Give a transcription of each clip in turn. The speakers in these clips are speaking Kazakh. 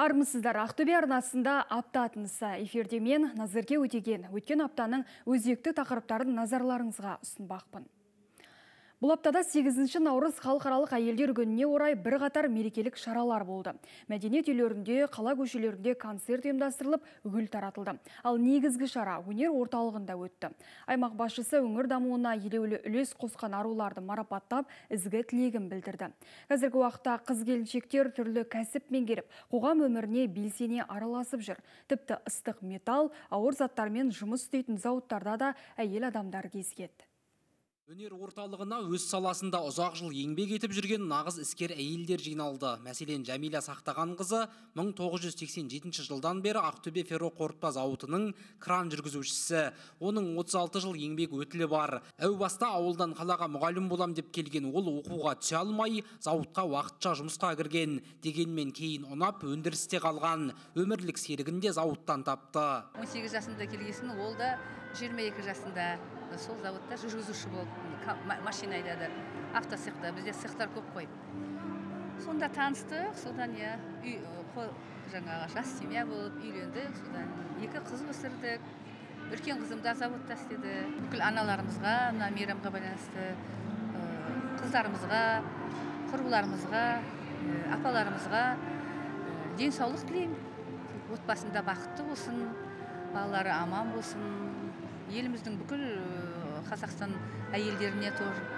Армысыздар Ақтөбе арнасында апта атынысы эфирде мен Назырге өтеген өткен аптаның өзекті тақырыптарын назарларыңызға ұсынбақпын. Бұл аптада 8 наурыз халықаралық әйелдер күніне орай бір қатар мерекелік шаралар болды. Мәдениет үйлерінде, қала көшелерінде концерт ұйымдастырылып, гүл таратылды. Ал негізгі шара өнер орталығында өтті. Аймақ басшысы өңір дамуына елеулі үлес қосқан аруларды марапаттап, ізгі тілегін білдірді. Қазіргі уақытта қыз келіншектер түрлі кәсіп меңгеріп, қоғам өміріне белсене араласып жүр. Тіпті ыстық металл, ауыр заттармен жұмыс істейтін зауыттарда да әйел адамдар кезгеді. Өнер орталығына өз саласында ұзақ жыл еңбек етіп жүрген нағыз іскер әйелдер жиналды. Мәселен, Жәмила Сақтаған қызы 1987 жылдан бері Ақтөбе ферроқорытпа зауытының кран жүргізушісі. Оның 36 жыл еңбек өтілі бар. Әу баста ауылдан қалаға мұғалім болам деп келген ол оқуға түсе алмай, зауытқа уақытша жұмысқа кірген. Дегенмен кейін ұнап өндірісте қалған. Өмірлік серігінде зауыттан тапты. 18 жасында келгесін ол да 22 жасында сол заводта жүргізуші болып машина айдады автоцехта бізде цехтар көп қой сонда таныстық содан иә үй жаңағы жас семья болып үйлендік содан екі қыз өсірдік үлкен қызым да заводта істеді бүкіл аналарымызға мына мейрамға байланысты қыздарымызға құрбыларымызға апаларымызға денсаулық тілеймін отбасында бақытты болсын балалары аман болсын еліміздің бүкіл қазақстан әйелдеріне тоже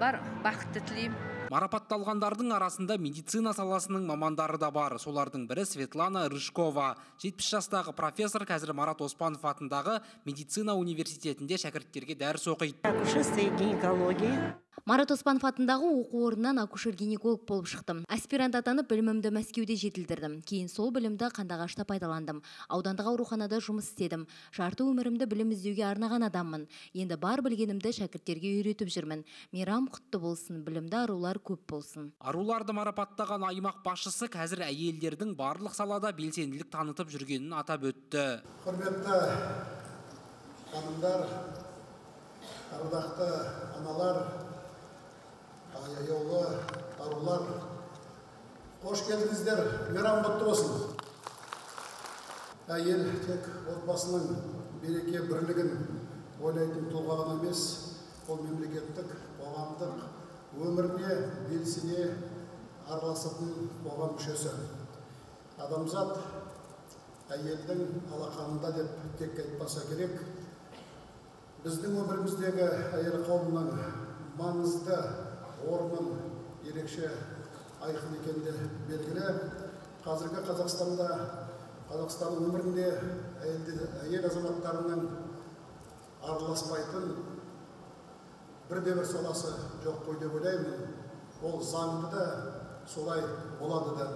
бар бақытты тілеймін. Марапатталғандардың арасында медицина саласының мамандары да бар. Солардың бірі светлана рыжкова. 70 жастағы профессор қазір марат оспанов атындағы медицина университетінде шәкірттерге дәріс оқиды. Акушерство и гинекология. Марат оспанов атындағы оқу орнынан акушер гинеколог болып шықтым. Аспирант атанып білімімді мәскеуде жетілдірдім. Кейін сол білімді қандағашта пайдаландым. Аудандық ауруханада жұмыс істедім. Жарты өмірімді білім іздеуге арнаған адаммын. Енді бар білгенімді шәкірттерге үйретіп жүрмін. Мейрам құтты болсын білімді арулар көп болсын. Аруларды марапаттаған аймақ басшысы қазір әйелдердің барлық салада белсенділік танытып жүргенін атап өтті. Құрметті ханымдар ардақты аналар аяулы арулар. Қош келдіңіздер. Мейрам құтты болсын. Әйел тек отбасының береке бірлігін ойлайтын тұлға ғана емес ол мемлекеттік қоғамдық өміріне белсене араласатын қоғам мүшесі. Адамзат әйелдің алақанында деп тек айтпаса керек. Біздің өміріміздегі әйел қауымның маңызды орнын ерекше айқын екені белгілі. Қазіргі қазақстанда қазақстан өмірінде әйел азаматтарының араласпайтын бірде бір саласы жоқ қой деп ойлаймын. Ол заңды да солай болады да.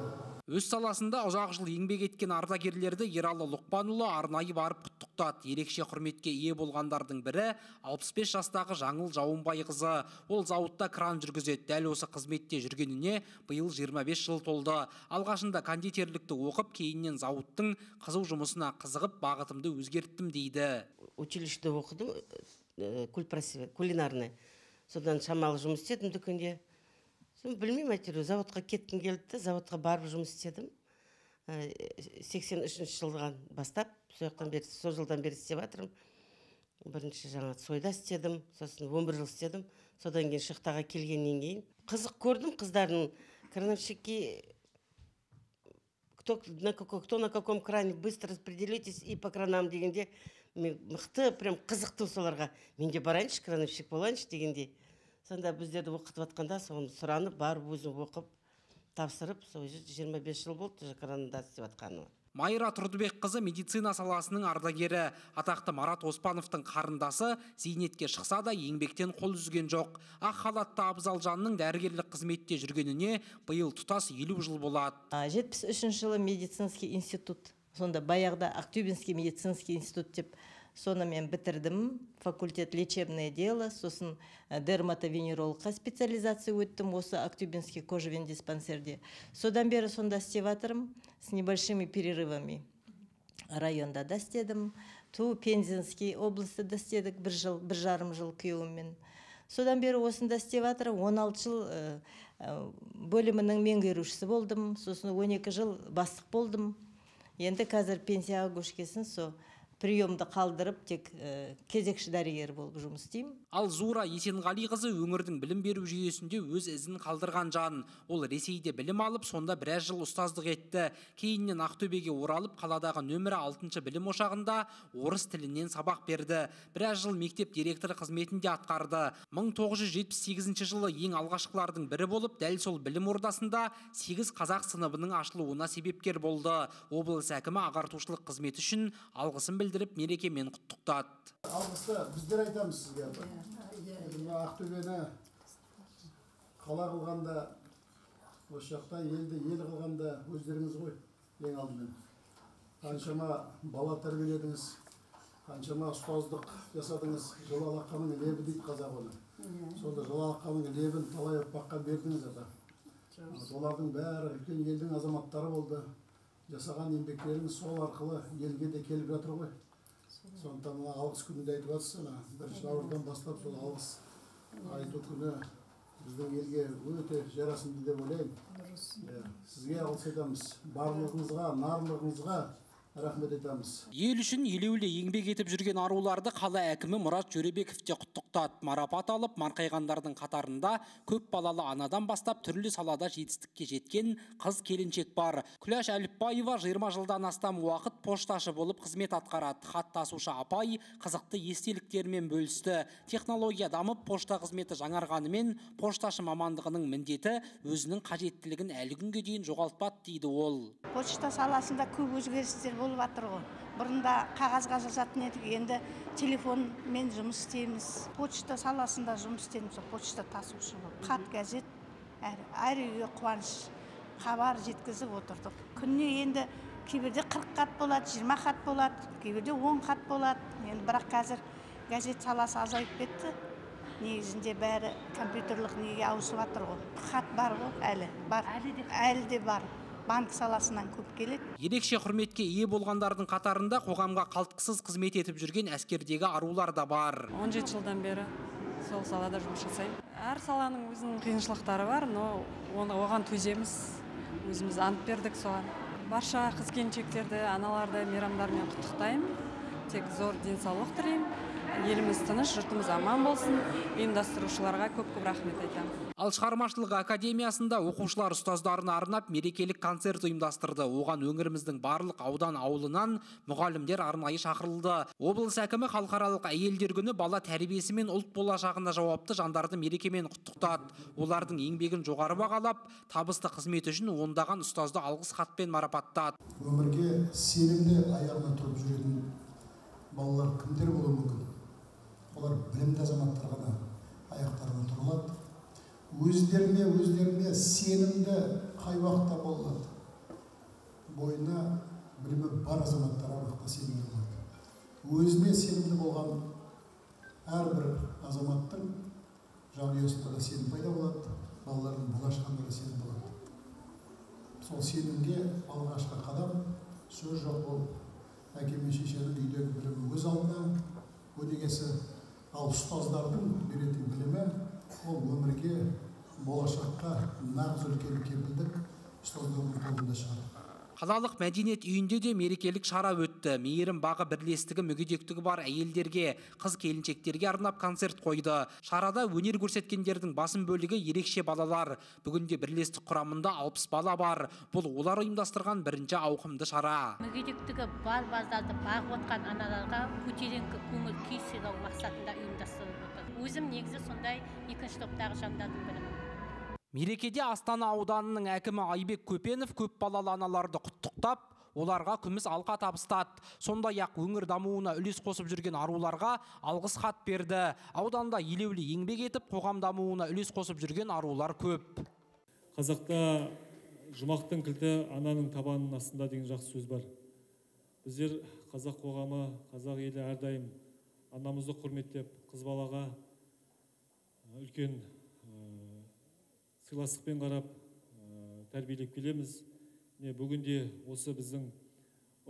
Өз саласында ұзақ жыл еңбек еткен ардагерлерді ералы лұқпанұлы арнайы барып құттықтады ерекше құрметке ие болғандардың бірі 65 жастағы жаңыл жауынбайқызы. Ол зауытта кран жүргізеді. Дәл осы қызметте жүргеніне биыл 25 жыл толды. Алғашында кондитерлікті оқып кейіннен зауыттың қызу жұмысына қызығып бағытымды өзгерттім дейді. Училищеде оқыдым кулинарный. Содан шамалы жұмыс істедім дүкенде. Соны білмеймін әйтеуір заводқа кеткім келді заводқа барып жұмыс істедім. Сексен үшінші жылдан бастап. Сол жақтан бері сол жылдан бері істеп жатырмын. Бірінші жаңа сойда істедім сосын он бір жыл істедім. Содан кейін шахтаға келгеннен кейін қызық көрдім қыздардың крановщики кто на, кто на каком кране быстро распределитесь и по кранам дегенде. Мен мықты прям қызықтым соларға. Мен де барайыншы крановщик болайыншы дегендей. Сонда біздерді оқытып жатқанда соны сұранып барып өзім оқып тапсырып сол жиырма бес жыл болды уже кранда істеп жатқаныма. Майра тұрдыбекқызы медицина саласының ардагері. Атақты марат оспановтың қарындасы зейнетке шықса да еңбектен қол үзген жоқ. Ақ халатты абзал жанның дәрігерлік қызметте жүргеніне биыл тұтас елу жыл болады жетпіс үшінші жылы медицинский институт сонда баяғыда ақтөбинский медицинский институт деп соны мен бітірдім. Факультет лечебное дело сосын дерматовенерологқа специализация өттім осы актюбинский кожевен диспансерде. Содан бері сонда істеп жатырмын с небольшими перерывами. Районда да істедім ту пензенский областьта да істедік бір жыл бір жарым жыл күйеуіммен. Содан бері осында істеп жатыр 16 жыл э, э, бөлімінің меңгерушісі болдым сосын 12 жыл бастық болдым. Енді қазір пенсияға көшкесін со приемды қалдырып тек э, кезекші дәрігер болып жұмыс істеймін. Ал зура есенғалиқызы өңірдің білім беру жүйесінде өз ізін қалдырған жан. Ол ресейде білім алып сонда біраз жыл ұстаздық етті. Кейіннен ақтөбеге оралып қаладағы нөмірі алтыншы білім ошағында орыс тілінен сабақ берді. Біраз жыл мектеп директоры қызметін де атқарды. 1978 жылы ең алғашқылардың бірі болып дәл сол білім ордасында сегіз қазақ сыныбының ашылуына себепкер болды. Облыс әкімі ағартушылық қызметі үшін алғысын білдіріп мерекемен құттықтады. Алғысты біздер айтамыз сізге мына ақтөбені қала қылғанда осы жақта елді ел қылғанда өздеріңіз ғой ең алдымен. Қаншама бала тәрбиеледіңіз қаншама ұстаздық жасадыңыз жыл алақанның лебі дейді қазақ оны. Сонда жыл алақанның лебін талай ұрпаққа бердіңіз ата олардың бәрі үлкен елдің азаматтары болды. Жасаған еңбектеріңіз сол арқылы елге де келіп жатыр ғой. Сондықтан мына алғыс күнінде айтып жатсыз ана бірінші наурыздан бастап сол алғыс айту күні біздің елге өте жарасымды деп ойлаймын. Иә сізге алғыс айтамыз. Барлығыңызға нарлығыңызға рахмет айтамыз. Ел үшін елеулі еңбек етіп жүрген аруларды қала әкімі мұрат жөребеков те құттықтады. Марапат алып марқайғандардың қатарында көп балалы анадан бастап түрлі салада жетістікке жеткен қыз келіншек бар. Күләш әліпбаева 20 жылдан астам уақыт пошташы болып қызмет атқарады. Хат тасушы апай қызықты естеліктерімен бөлісті. Технология дамып пошта қызметі жаңарғанымен пошташы мамандығының міндеті өзінің қажеттілігін әлі күнге дейін жоғалтпады дейді ол. Почта саласында көп өзгерістер болып жатыр ғой. Бұрында қағазға жазатын едік енді телефонмен жұмыс істейміз. Почта саласында жұмыс істедім сол почта тасушы болып. Хат газет әр, әр үйге қуаныш хабар жеткізіп отырдық. Күніне енді кейбірде қырық хат болады жиырма хат болады кейбірде он хат болады. Енді бірақ қазір газет саласы азайып кетті. Негізінде бәрі компьютерлік неге ауысып жатыр ғой? Хат бар ғой әлі бар. Әлі де бар. Банк саласынан көп келеді. Ерекше құрметке ие болғандардың қатарында қоғамға қалтқысыз қызмет етіп жүрген әскердегі арулар да бар. 17 жылдан бері сол салада жұмыс жасаймын. Әр саланың өзінің қиыншылықтары бар но оны оған төземіз. Өзіміз ант бердік соған. Барша қыз келіншектерді аналарды мейрамдарымен құттықтаймын. Тек зор денсаулық тілеймін. Еліміз тыныш жұртымыз аман болсын. Ұйымдастырушыларға көп көп рахмет айтамын. Ал шығармашылық академиясында оқушылар ұстаздарына арнап мерекелік концерт ұйымдастырды. Оған өңіріміздің барлық аудан ауылынан мұғалімдер арнайы шақырылды. Облыс әкімі халықаралық әйелдер күні бала тәрбиесі мен ұлт болашағына жауапты жандарды мерекемен құттықтады. Олардың еңбегін жоғары бағалап табысты қызметі үшін ондаған ұстазды алғыс хатпен марапаттады. Өмірге сенімді аяғына тұрып жүретін балалар кімдер болуы мүмкін? Олар білімді азаматтар ғана аяқтарына тұра алады өздеріне өздеріне сенімді қай уақытта бола алады бойына білімі бар азаматтар уақытта сенімді болады өзіне сенімді болған әрбір азаматтың жанұясында да сенім пайда болады балалардың болашағында да сенім болады. Сол сенімге алғашқы қадам сөз жоқ ол әке мен шешенің үйдегі білімі өз алдына өнегесі ал ұстаздардың беретін білімі ол өмірге болашаққа нағыз үлкен кепілдік ұстаздардың қолында шығар қалалық мәдениет үйінде де мерекелік шара өтті. Мейірім бағы бірлестігі мүгедектігі бар әйелдерге қыз келіншектерге арнап концерт қойды. Шарада өнер көрсеткендердің басым бөлігі ерекше балалар. Бүгінде бірлестік құрамында алпыс бала бар. Бұл олар ұйымдастырған бірінші ауқымды шара. Мүгедектігі бар балдарды бағып отқан аналарға көтеріңкі көңіл күй сыйлау мақсатында ұйымдастырылып отыр өзім негізі сондай екінші топтағы жандардың бірімін мерекеде астана ауданының әкімі айбек көпенов көпбалалы аналарды құттықтап оларға күміс алқа табыстады. Сондай ақ өңір дамуына үлес қосып жүрген аруларға алғыс хат берді. Ауданда елеулі еңбек етіп қоғам дамуына үлес қосып жүрген арулар көп. Қазақта жұмақтың кілті ананың табанының астында деген жақсы сөз бар. Біздер қазақ қоғамы қазақ елі әрдайым анамызды құрметтеп қыз балаға үлкен сыйластықпен қарап тәрбиелеп келеміз. Міне бүгінде осы біздің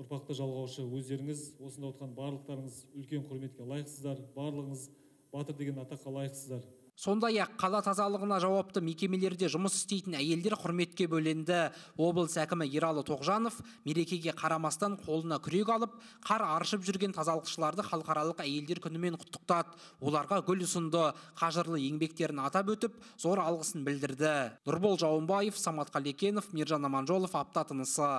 ұрпақты жалғаушы өздеріңіз осында отырған барлықтарыңыз үлкен құрметке лайықсыздар. Барлығыңыз батыр деген атаққа лайықсыздар. Сондай ақ қала тазалығына жауапты мекемелерде жұмыс істейтін әйелдер құрметке бөленді. Облыс әкімі Ералы Тоғжанов мерекеге қарамастан қолына күрек алып, қар аршып жүрген тазалықшыларды халықаралық әйелдер күнімен құттықтады. Оларға гүл ұсынды, қажырлы еңбектерін атап өтіп, зор алғысын білдірді. Нұрбол Жауынбаев, Самат Қалекенов, Мержан Аманжолов апта тынысы.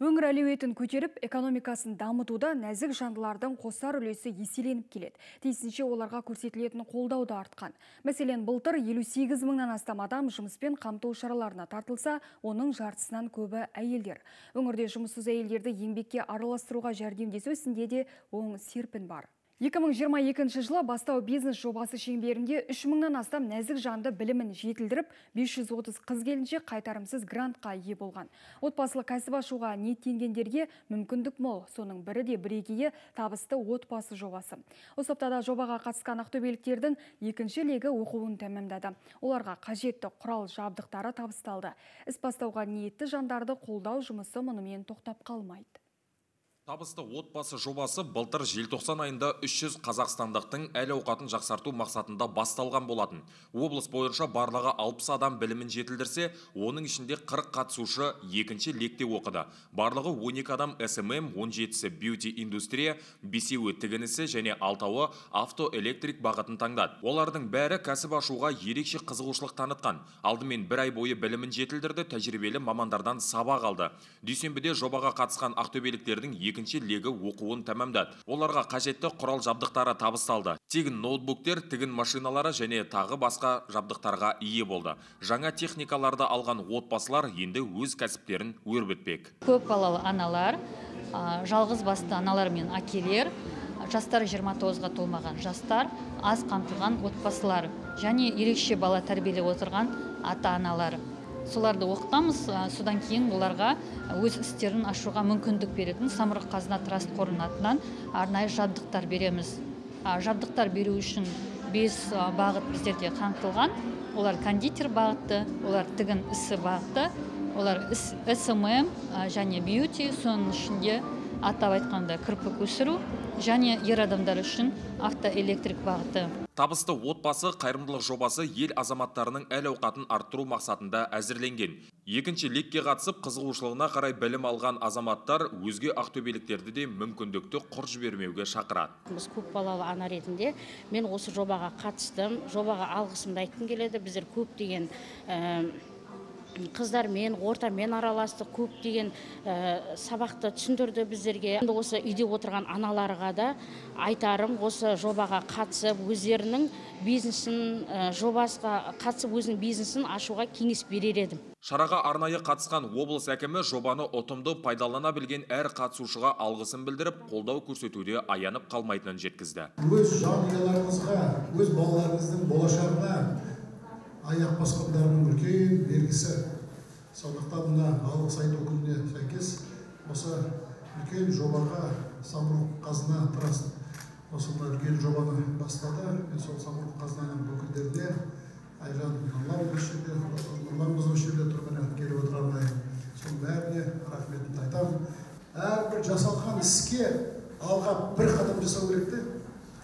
Өңір әлеуетін көтеріп, экономикасын дамытуда нәзік жандылардың қосар үлесі еселеніп келеді. Тиісінше оларға көрсетілетін қолдау да артқан. Мәселен, былтыр 58 мыңнан астам адам жұмыспен қамту шараларына тартылса, оның жартысынан көбі әйелдер. Өңірде жұмыссыз әйелдерді еңбекке араластыруға жәрдемдесу ісінде де оң серпін бар. 2022 жылы бастау бизнес жобасы шеңберінде 3 мыңнан астам нәзік жанды білімін жетілдіріп, 530 қыз келінше қайтарымсыз грантқа ие болған. Отбасылы кәсіп ашуға ниеттенгендерге мүмкіндік мол, соның бірі де бірегейі табысты отбасы жобасы. Осы аптада жобаға қатысқан ақтөбеліктердің екінші легі оқуын тәмамдады. Оларға қажетті құрал жабдықтары табысталды. Іс бастауға ниетті жандарды қолдау жұмысы мұнымен тоқтап қалмайды. Табысты отбасы жобасы былтыр желтоқсан айында 300 қазақстандықтың әл ауқатын жақсарту мақсатында басталған болатын. Облыс бойынша барлығы 60 адам білімін жетілдірсе, оның ішінде 40 қатысушы екінші лекте оқыды. Барлығы 12 адам SMM, 17-сі бьюти индустрия, бесеуі тігінісі және алтауы автоэлектрик бағытын таңдады. Олардың бәрі кәсіп ашуға ерекше қызығушылық танытқан. Алдымен бір ай бойы білімін жетілдірді, тәжірибелі мамандардан сабақ алды. Дүйсенбіде жобаға қатысқан ақтөбеліктердің екінші легі оқуын тәмамдады. Оларға қажетті құрал жабдықтары табысталды. Тегін ноутбуктер, тігін машиналары және тағы басқа жабдықтарға ие болды. Жаңа техникаларды алған отбасылар енді өз кәсіптерін өрбітпек. Көп балалы аналар, жалғыз басты аналар мен әкелер, жастар 29-ға толмаған жастар, аз қамтылған отбасылар және ерекше бала тәрбиелеп отырған ата-аналар соларды оқытамыз. Содан кейін оларға өз істерін ашуға мүмкіндік беретін самұрық қазына траст қорының атынан арнайы жабдықтар береміз. Жабдықтар беру үшін бес бағыт біздерде қамтылған. Олар кондитер бағыты олар тігін ісі бағыты олар смм және бьюти соның ішінде атап айтқанда кірпік өсіру және ер адамдар үшін автоэлектрик бағыты. Табысты отбасы қайырымдылық жобасы ел азаматтарының әл ауқатын арттыру мақсатында әзірленген. Екінші лекке қатысып қызығушылығына қарай білім алған азаматтар өзге ақтөбеліктерді де мүмкіндікті құр жібермеуге шақырады. Біз көпбалалы ана ретінде мен осы жобаға қатыстым жобаға алғысымды айтқым келеді. Біздер көптеген қыздармен ортамен араластық көптеген ә, сабақты түсіндірді біздерге. Енді осы үйде отырған аналарға да айтарым осы жобаға қатысып өздерінің бизнесін ә, жобасына қатысып өзінің бизнесін ашуға кеңес берер едім. Шараға арнайы қатысқан облыс әкімі жобаны ұтымды пайдалана білген әр қатысушыға алғысын білдіріп қолдау көрсетуде аянып қалмайтынын жеткізді. Өз жанұяларыңызға өз балаларыңыздың болашағына аяқ басқандарының үлкен белгісі. Сондықтан мына алғыс айту күніне сәйкес осы үлкен жобаға самұрық қазына траст осы мына үлкен жобаны бастады. Мен сол самұрық қазынаның өкілдеріне айжан нұрлан осы жерде нұрлан осы жерде тұр міне келіп отыр арнайы соның бәріне рахметімді айтамын. Әрбір жасалған іске алға бір қадам жасау керек те?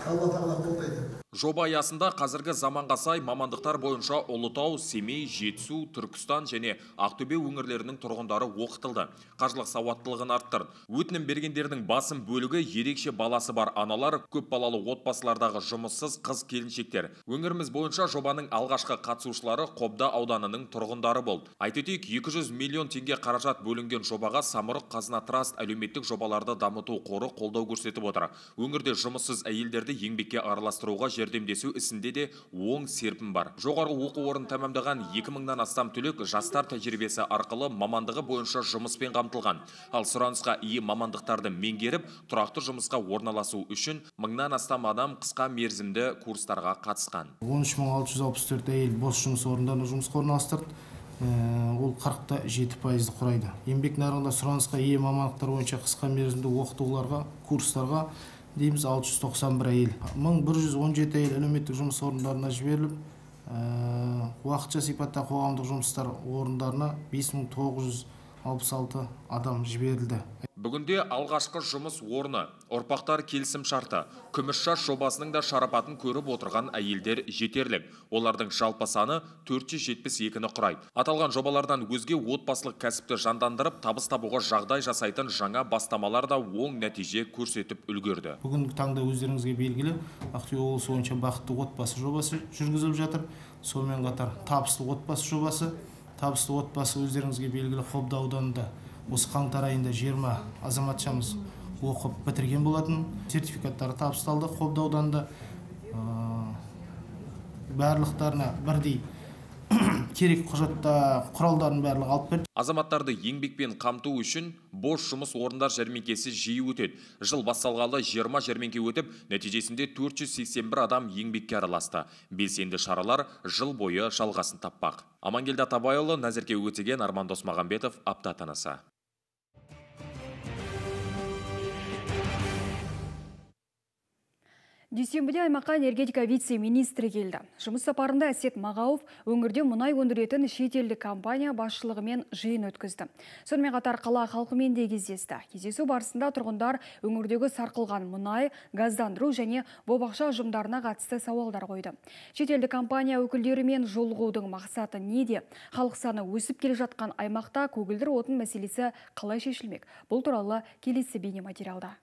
Алла тағала қолдайды. Жоба аясында қазіргі заманға сай мамандықтар бойынша ұлытау семей жетісу түркістан және ақтөбе өңірлерінің тұрғындары оқытылды. Қаржылық сауаттылығын арттырды өтінім бергендердің басым бөлігі ерекше баласы бар аналар көп балалы отбасылардағы жұмыссыз қыз келіншектер. Өңіріміз бойынша жобаның алғашқы қатысушылары қобда ауданының тұрғындары болды. Айта кетейік 200 миллион теңге қаражат бөлінген жобаға самұрық қазына траст әлеуметтік жобаларды дамыту қоры қолдау көрсетіп отыр. Өңірде жұмыссыз әйелдерді еңбекке араластыруға жәрдемдесу ісінде де оң серпін бар. Жоғары оқу орнын тәмамдаған 2000 мыңнан астам түлек жастар тәжірибесі арқылы мамандығы бойынша жұмыспен қамтылған. Ал сұранысқа ие мамандықтарды меңгеріп тұрақты жұмысқа орналасу үшін мыңнан астам адам қысқа мерзімді курстарға қатысқан. 13664 әйел бос жұмыс орындарына жұмысқа орналастырды. Ол қырықта жеті пайызды құрайды. Еңбек нарығында сұранысқа ие мамандықтар бойынша қысқа мерзімді оқытуларға курстарға дейміз 691 әйел. 1117 әйел әлеуметтік жұмыс орындарына жіберіліп уақытша сипатта қоғамдық жұмыстар орындарына 5966 адам жіберілді Бүгінде алғашқы жұмыс орны, ұрпақтар келісім шарты, күміс шаш жобасының да шарапатын көріп отырған әйелдер жетерлік. Олардың жалпы саны 472-ні құрайды. Аталған жобалардан өзге отбасылық кәсіпті жандандырып, табыс табуға жағдай жасайтын жаңа бастамалар да оң нәтиже көрсетіп үлгерді. Бүгінгі таңда өздеріңізге белгілі, Ақтөбе облысы бойынша бақытты отбасы жобасы жүргізіліп жатыр. Сонымен қатар табысты отбасы жобасы, табысты отбасы өздеріңізге белгілі Қобда ауданында осы қаңтар айында 20 азаматшамыз оқып бітірген болатын. Сертификаттары табысталды қобда ауданында. Барлықтарына бірдей керек құжатта құралдарын барлығы алып берді. Азаматтарды еңбекпен қамту үшін бос жұмыс орындар жәрмеңкесі жиі өтеді. Жыл басталғалы 20 жәрмеңке өтіп нәтижесінде 481 адам еңбекке араласты. Белсенді шаралар жыл бойы жалғасын таппақ. Амангелді атабайұлы назерке өтеген арман досмағамбетов апта Дүйсенбіде аймаққа энергетика вице-министрі келді. Жұмыс сапарында Әсет Мағауов өңірде мұнай өндіретін шетелдік компания басшылығымен жиын өткізді. Сонымен қатар қала халқымен де кездесті. Кездесу барысында тұрғындар өңірдегі сарқылған мұнай, газдандыру және бобақша ұжымдарына қатысты сауалдар қойды. Шетелдік компания өкілдерімен жолығудың мақсаты неде? Халық саны өсіп келе жатқан аймақта көгілдір отын мәселесі қалай шешілмек? Бұл туралы келесі бейне материалда.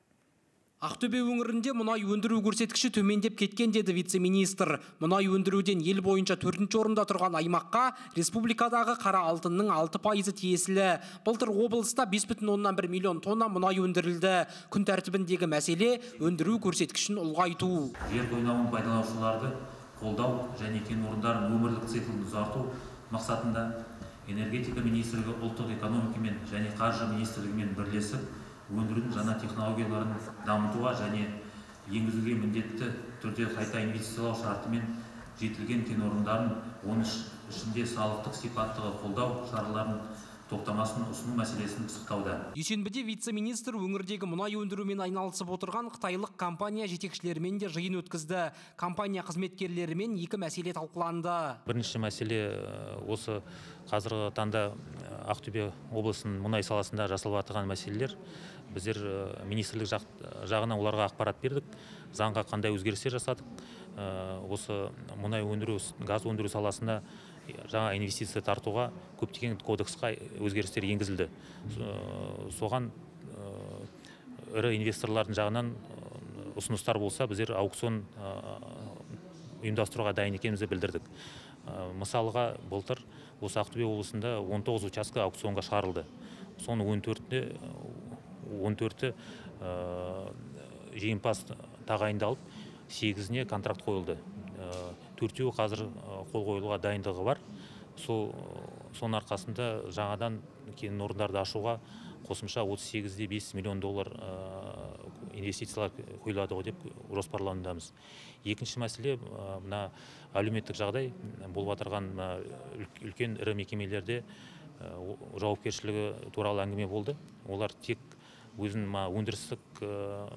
Ақтөбе өңірінде мұнай өндіру көрсеткіші төмендеп кеткен деді вице-министр. Мұнай өндіруден ел бойынша төртінші орында тұрған аймаққа республикадағы қара алтынның 6 пайызы тиесілі. Былтыр облыста 5,1 миллион тонна мұнай өндірілді. Күн тәртібіндегі мәселе өндіру көрсеткішін ұлғайту. Жер қойнауын пайдаланушыларды қолдау және кен орындарын өмірлік циклін ұзарту мақсатында энергетика министрлігі ұлттық экономика және қаржы министрлігімен бірлесіп өндірудің жаңа технологияларын дамытуға және енгізуге міндетті түрде қайта инвестициялау шартымен жетілген кен орындарын оның ішінде салықтық сипаттағы қолдау шараларын тоқтамасын ұсыну мәселесін пысықтауда. Дүйсенбіде вице-министр өңірдегі мұнай өндірумен айналысып отырған қытайлық компания жетекшілерімен де жиын өткізді. Компания қызметкерлерімен екі мәселе талқыланды. Бірінші мәселе осы қазіргі таңда ақтөбе облысының мұнай саласында жасалып жатқан мәселелер. Біздер министрлік жақ, жағынан оларға ақпарат бердік. Заңға қандай өзгерістер жасадық. Осы мұнай өндіру газ өндіру саласында жаңа инвестиция тартуға көптеген кодексқа өзгерістер енгізілді. Соған ірі инвесторлардың жағынан ұсыныстар болса біздер аукцион ұйымдастыруға дайын екенімізді білдірдік. Мысалға былтыр осы ақтөбе облысында 19 учаске аукционға шығарылды. Соның 14-те 14-і жеңімпаз тағайындалып сегізіне контракт қойылды. Төртеуі қазір қол қойылуға дайындығы бар. Сол соның арқасында жаңадан кен орындарды ашуға қосымша 38-де 5 миллион доллар инвестициялар құйылады ғой деп жоспарланудамыз. Екінші мәселе мына әлеуметтік жағдай. Болып жатырған үлкен ірі мекемелерде жауапкершілігі туралы әңгіме болды. Олар тек өзінің өндірістік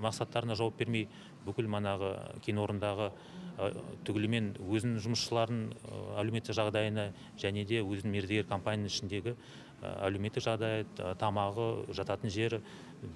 мақсаттарына жауап бермей бүкіл манағы кен орындағы түгілімен өзінің жұмысшыларын әлеуметтік жағдайына және де өзінің мердігер компанияның ішіндегі әлеуметтік жағдай тамағы жататын жері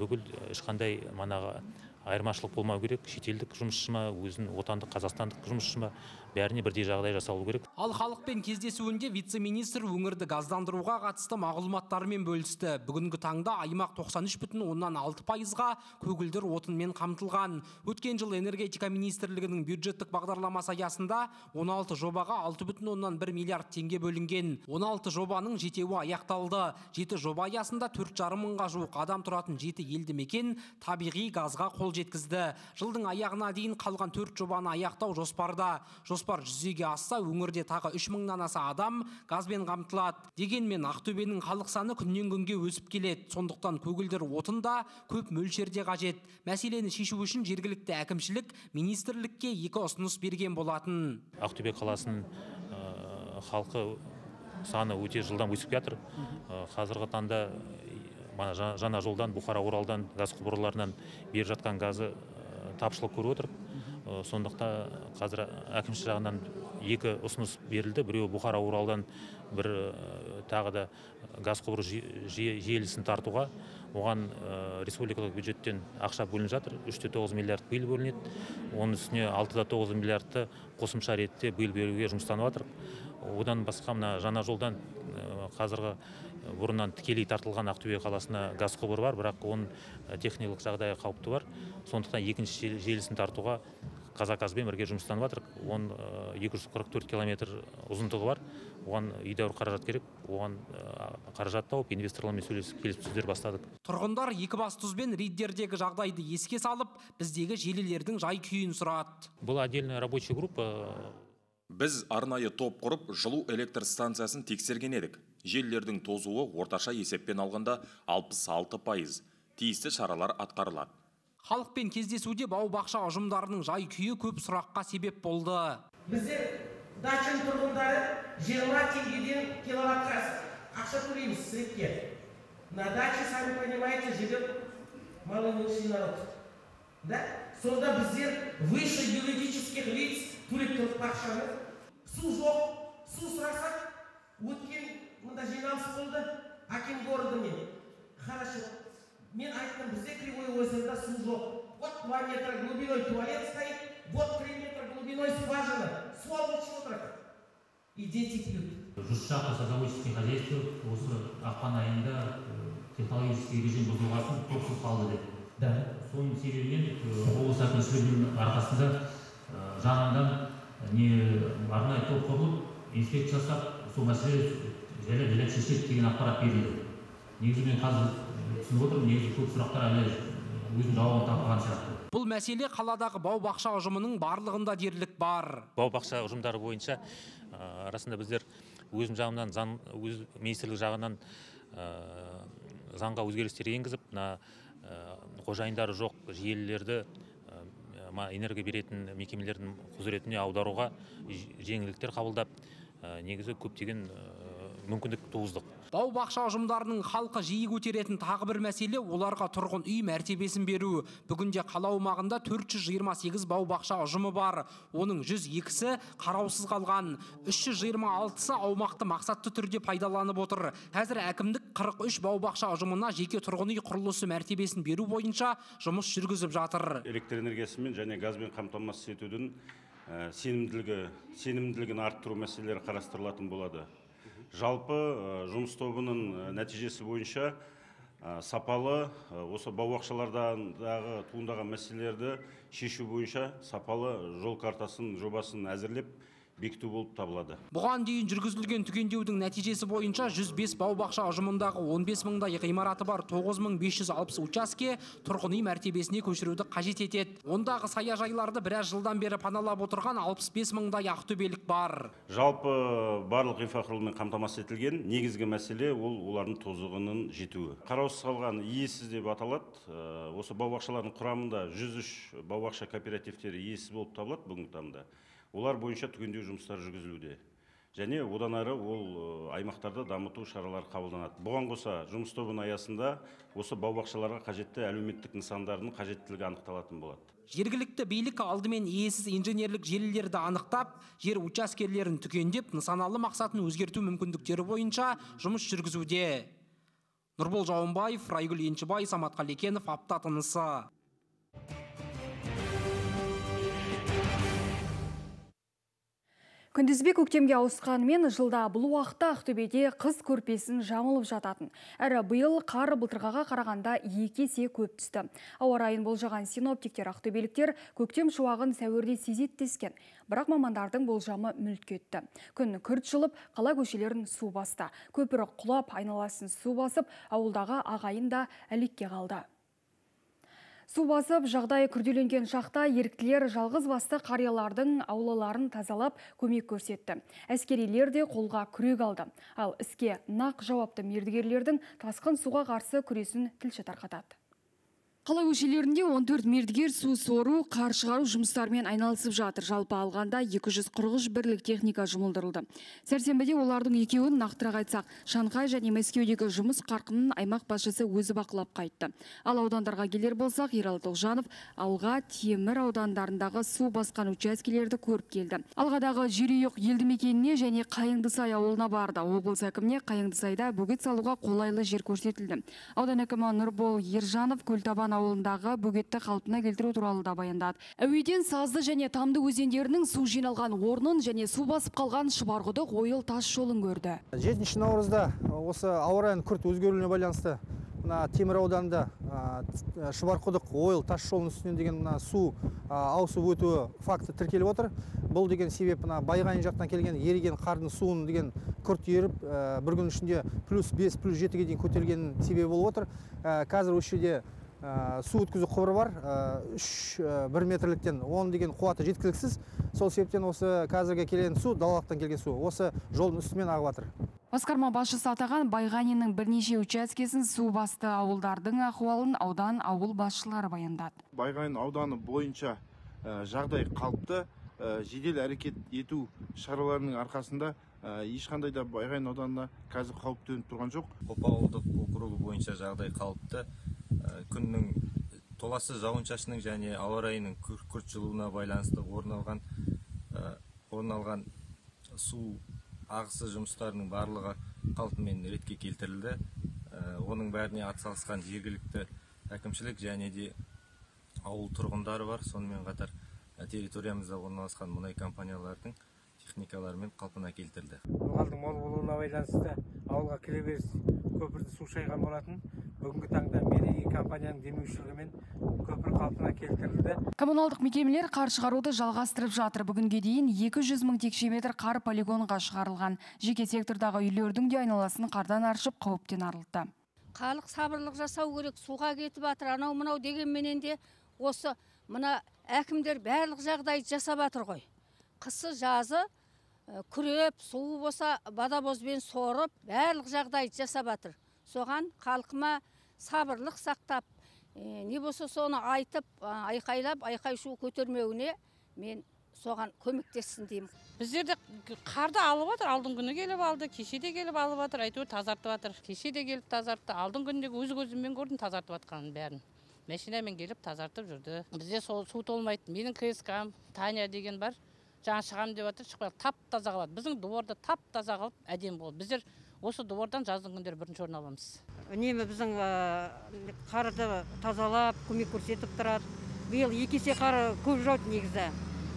бүкіл ешқандай манағы айырмашылық болмау керек шетелдік жұмысшы ма өзінің отандық қазақстандық жұмысшы ма бәріне бірдей жағдай жасалу керек. Ал халықпен кездесуінде вице-министр өңірді газдандыруға қатысты мағлұматтарымен бөлісті. Бүгінгі таңда аймақ 93 бүтін оннан алты пайызға көгілдір отынмен қамтылған. Өткен жыл энергетика министрлігінің бюджеттік бағдарламасы аясында 16 жобаға 6 бүтін оннан бір миллиард теңге бөлінген. 16 жобаның жетеуі аяқталды. Жеті жоба аясында төрт жарым мыңға жуық адам тұратын жеті елді мекен табиғи газға қол жеткізді. Жылдың аяғына дейін қалған төрт жобаны аяқтау жоспарда. Жоспар жүзеге асса өңірде тағы үш мыңнан аса адам газбен қамтылады. Дегенмен ақтөбенің халық саны күннен күнге өсіп келеді. Сондықтан көгілдір отын да көп мөлшерде қажет. Мәселені шешу үшін жергілікті әкімшілік министрлікке екі ұсыныс берген болатын. Ақтөбе қаласының халқы саны өте жылдам өсіп жатыр. Қазіргі таңда жаңа жолдан бұқара оралдан газ құбырларынан беріп жатқан газы тапшылық көріп отыр сондықтан қазір әкімшілік жағынан екі ұсыныс берілді. Біреуі бұхара оралдан бір тағы да газ құбыр желісін тартуға. Оған республикалық бюджеттен ақша бөлініп жатыр. Үш те тоғыз миллиард биыл бөлінеді. Оның үстіне алты да тоғыз миллиардты қосымша ретте биыл беруге жұмыстанып жатыр одан басқа мына жаңа жолдан қазіргі бұрыннан тікелей тартылған ақтөбе қаласына газ құбыры бар бірақ оның техникалық жағдайы қауіпті бар. Сондықтан екінші желісін тартуға қазақгазбен бірге жұмыстанып жатырмық оның екі жүз қырық төрт километр ұзындығы бар. Оған едәуір қаражат керек. Оған қаражат тауып инвесторлармен сөйлесіп келіссөздер бастадық. Тұрғындар екібастұз риддердегі жағдайды еске салып біздегі желілердің жай күйін сұрады. Бұл отдельная рабочая группа біз арнайы топ құрып жылу электр станциясын тексерген едік. Желілердің тозуы орташа есеппен алғанда 66 пайыз. Тиісті шаралар атқарылады. Халықпен кездесуде бау бақша ұжымдарының жай күйі көп сұраққа себеп болды. Біздер дачаның тұрғындары жиырма теңгеден киловаттқа ақша төлейміз светке на даче сами понимаете живет малоимущий народ. Да? Сонда біздер выше юридических лиц төлеп тұрып ақшаны су жоқ су сұрасақ өткен мында жиналыс болды аким города мен хорошо мен айттым бізде кривой озерда су жоқ. Вот два метра глубиной туалет стоит вот три метра глубиной скважина. Су алып ішіп отырады и дети пьют. Жұртшылық садоводческое хозяйство осы ақпан айында технологический режим бұзылғасын тоқсыз қалды деп. Да. Соның себебінен облыс әкімшілігінің арқасында жаңадан не арнайы топ құрылып инспекция жасап сол мәселе жайлап жайлап шешіледі деген ақпарат берілді негізі мен қазір түсініп отырмын негізі көп сұрақтар әлі өзінің жауабын таппаған сияқты. Бұл мәселе қаладағы бау бақша ұжымының барлығында дерлік бар. Бау бақша ұжымдары бойынша арасында біздер өзім жағымнан заң өз министрлік жағынан заңға өзгерістер енгізіп мына қожайындары жоқ желілерді энергия беретін мекемелердің құзыретіне аударуға жеңілдіктер қабылдап негізі көптеген мүмкіндік туғыздық бау бақша ұжымдарының халқы жиі көтеретін тағы бір мәселе оларға тұрғын үй мәртебесін беру бүгінде қала аумағында 428 бау бақша ұжымы бар. Оның 102-сі қараусыз қалған. 326-сы аумақты мақсатты түрде пайдаланып отыр. Қазір әкімдік 43 бау бақша ұжымына жеке тұрғын үй құрылысы мәртебесін беру бойынша жұмыс жүргізіп жатыр. Электр энергиясымен және газбен қамтамасыз етудің сенімділігі сенімділігін арттыру мәселелері қарастырылатын болады. Жалпы жұмыс тобының нәтижесі бойынша сапалы осы бау бақшалардағы туындаған мәселелерді шешу бойынша сапалы жол картасын жобасын әзірлеп бекіту болып табылады. Бұған дейін жүргізілген түгендеудің нәтижесі бойынша 105 бау бақша ұжымындағы 15 мыңдай ғимараты бар 9560 учаске тұрғын үй мәртебесіне көшіруді қажет етеді. Ондағы саяжайларды біраз жылдан бері паналап отырған 65 мыңдай ақтөбелік бар. Жалпы барлық инфрақұрылыммен қамтамасыз етілген негізгі мәселе ол олардың тозығының жетуі. Қараусыз қалған иесіз деп аталады. Осы бау бақшалардың құрамында 103 бау бақша кооперативтері иесіз болып табылады бүгінгі таңда. Олар бойынша түгендеу жұмыстары жүргізілуде. Және одан әрі ол аймақтарда дамыту шаралары қабылданады. Бұған қоса жұмыс тобының аясында осы бау бақшаларға қажетті әлеуметтік нысандардың қажеттілігі анықталатын болады. Жергілікті билік алдымен иесіз инженерлік желілерді анықтап жер учаскелерін түгендеп нысаналы мақсатын өзгерту мүмкіндіктері бойынша жұмыс жүргізуде. Нұрбол жауынбаев райгүл еншібай самат қалекенов апта тынысы. Күндізбе көктемге ауысқанымен жылда бұл уақытта Ақтөбеде қыз көрпесін жамылып жататын. Әрі биыл қар былтырғаға қарағанда екі есе көп түсті. Ауа райын болжаған синоптиктер ақтөбеліктер көктем шуағын сәуірде сезеттескен. Бірақ мамандардың болжамы мүлт кетті. Күн күрт жылып, қала көшелерін су басты. Көпірі құлап, айналасын су басып, ауылдағы ағайын да әлекке қалды. Су басып, жағдайы күрделенген шақта еріктілер жалғыз басты қариялардың аулаларын тазалап көмек көрсетті. Әскерилер де қолға күрек алды. Ал іске нақ жауапты мердігерлердің тасқын суға қарсы күресін тілші тарқатады. Қала көшелерінде 14 мердігер су сору, қар шығару жұмыстарымен айналысып жатыр. Жалпы алғанда 243 бірлік техника жұмылдырылды. Сәрсенбіде олардың екеуін нақтырақ айтсақ, Шанхай және Мәскеудегі жұмыс қарқынын аймақ басшысы өзі бақылап қайтты. Ал аудандарға келер болсақ, Ералы Тоғжанов алға темір аудандарындағы су басқан учаскелерді көріп келді. Алғадағы жерүйек елді мекеніне және Қайыңдысай ауылына барды. Облыс әкіміне Қайыңдысайда бөгет салуға қолайлы жер көрсетілді. Аудан әкімі Нұрбол Ержанов көлтабан ауылындағы бөгетті қалпына келтіру туралы да баяндады. Әуеден Сазды және Тамды өзендерінің су жиналған орнын және су басып қалған Шұбарқұдық ойыл тас жолын көрді. 7 наурызда осы ауа күрт өзгеруіне байланысты мына темір ауданында шұбарқұдық ойыл тас жолының үстінен деген су ауысып өтуі факті тіркеліп отыр бұл деген себеп мына байғанин жақтан келген еріген қардың суын деген күрт еріп бір күн ішінде плюс 5 плюс 7-ге дейін көтерілгенінің себебі болып отыр қазір осы жерде су өткізу құбыры бар. Үш бір метрліктен он деген қуаты жеткіліксіз сол себептен осы қазіргі келген су далалықтан келген су осы жолдың үстімен ағып жатыр Басқарма басшысы атаған Байғаниннің бірнеше учаскесін су басты ауылдардың ахуалын аудан ауыл басшылары баяндады. Байғанин ауданы бойынша жағдай қалыпты. Жедел әрекет ету шараларының арқасында ешқандай да Байғанин ауданына қазір қауіп төніп тұрған жоқ. Қопа ауылдық округі бойынша жағдай қалыпты. Күннің толассыз жауын шашынның және ауа райының күрт жылуына байланысты орын алған орын алған су ағысы жұмыстарының барлығы қалпымен ретке келтірілді. Оның бәріне атсалысқан жергілікті әкімшілік және де ауыл тұрғындары бар. Сонымен қатар территориямызда орналасқан мұнай компаниялардың техникаларымен қалпына келтірді ылғалдың мол болуына байланысты ауылға кіреберіс көпірді су шайған болатын. Бүгінгі таңда мерей компанияның демеушілігімен көпір қалпына келтірілді. Коммуналдық мекемелер қар шығаруды жалғастырып жатыр. Бүгінге дейін 200 мың текше метр қар полигонға шығарылған. Жеке сектордағы үйлердің де айналасын қардан аршып қауіптен арылтты. Халық сабырлық жасау керек суға кетіп жатыр анау мынау дегенменен де осы мына әкімдер барлық жағдайды жасап жатыр ғой. Қысы жазы күреп суы болса бадабозбен сорып барлық жағдайды жасап жатыр соған халқыма сабырлық сақтап не болса соны айтып айқайлап айқай шу көтермеуіне мен соған көмектессін деймін. Біздер де қарды алып жатыр алдыңғы күні келіп алды кеше де келіп алып жатыр әйтеуір тазартып жатыр кеше де келіп тазартты алдыңғы күнде өз көзіммен көрдім тазартып жатқанын бәрін. Машинамен келіп тазартып жүрді. Бізде сол су толмайды менің кскм таня деген бар жаңа шығамын деп жатыр шықпай тап таза қалады. Біздің дворды тап таза қылып әдемі болады біздер осы двордан жаздың күндері бірінші орын аламыз. Үнемі біздің қарды тазалап көмек көрсетіп тұрады. Биыл екі есе қар көп жауды негізі.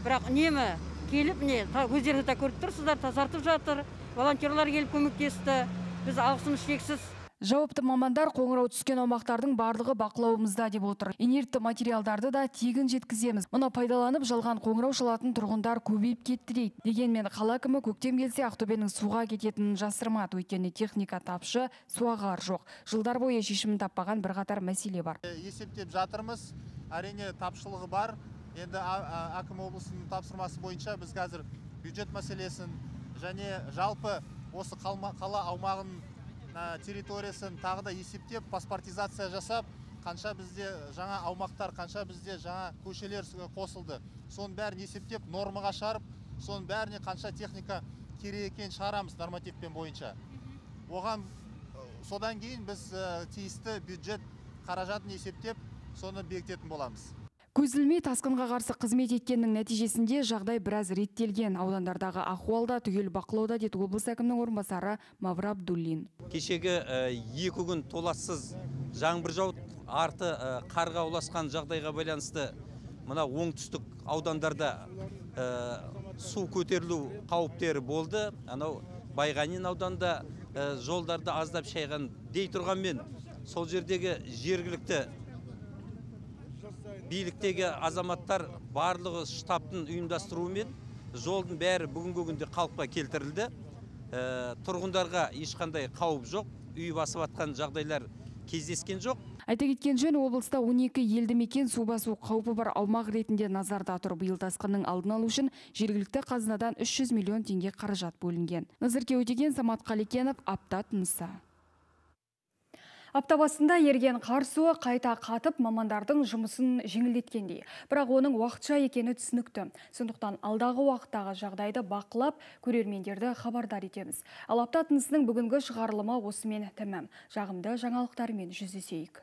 Бірақ үнемі келіп міне өздеріңіз де көріп тұрсыздар тазартып жатыр. Волонтерлар келіп көмектесті. Біз алғысымыз шексіз. Жауапты мамандар қоңырау түскен аумақтардың барлығы бақылауымызда деп отыр. Инертті материалдарды да тегін жеткіземіз. Мұны пайдаланып жалған қоңырау шалатын тұрғындар көбейіп кетті дейді. Дегенмен қала әкімі көктем келсе Ақтөбенің суға кететінін жасырмады. Өйткені техника тапшы, суағар жоқ. Жылдар бойы шешімін таппаған бірқатар мәселе бар. Есептеп жатырмыз. Әрине тапшылығы бар. Енді әкім облысының тапсырмасы бойынша біз қазір бюджет мәселесін және жалпы осы қала аумағын территориясын тағы да есептеп паспортизация жасап қанша бізде жаңа аумақтар қанша бізде жаңа көшелер қосылды. Соның бәрін есептеп нормаға шығарып соның бәріне қанша техника керек екенін шығарамыз нормативпен бойынша. Оған содан кейін біз тиісті бюджет қаражатын есептеп соны бекітетін боламыз. Көзілмей тасқынға қарсы қызмет еткеннің нәтижесінде жағдай біраз реттелген. Аудандардағы ахуалда түгел бақылауда деді облыс әкімінің орынбасары Мавра Абдуллин. Кешегі екі күн толассыз жаңбыр жауып, арты қарға ұласқан жағдайға байланысты мына оңтүстік аудандарда су көтерілу қауіптері болды. Анау Байғанин ауданында жолдарды аздап шайған дей тұрғанмен сол жердегі жергілікті биліктегі азаматтар барлығы штабтың ұйымдастыруымен жолдың бәрі бүгінгі күнде қалыпқа келтірілді тұрғындарға ешқандай қауіп жоқ үй басып жатқан жағдайлар кездескен жоқ Айта кеткен жөн облыста 12 елді мекен су басу қаупі бар аумақ ретінде назарда тұр. Биыл тасқынның алдын алу үшін жергілікті қазынадан 300 миллион теңге қаражат бөлінген. Назырке Өтеген, Самат Қалекенов, Аптат Мұса. Апта басында ерген қар суы қайта қатып мамандардың жұмысын жеңілдеткендей. Бірақ оның уақытша екені түсінікті. Сондықтан алдағы уақыттағы жағдайды бақылап, көрермендерді хабардар етеміз. Ал апта тынысының бүгінгі шығарылымы осымен тәмам. Жағымды жаңалықтармен жүздесейік.